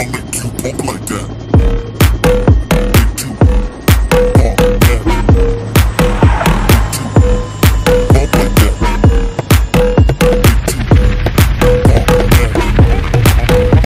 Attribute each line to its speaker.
Speaker 1: I'ma make you walk like that. Make you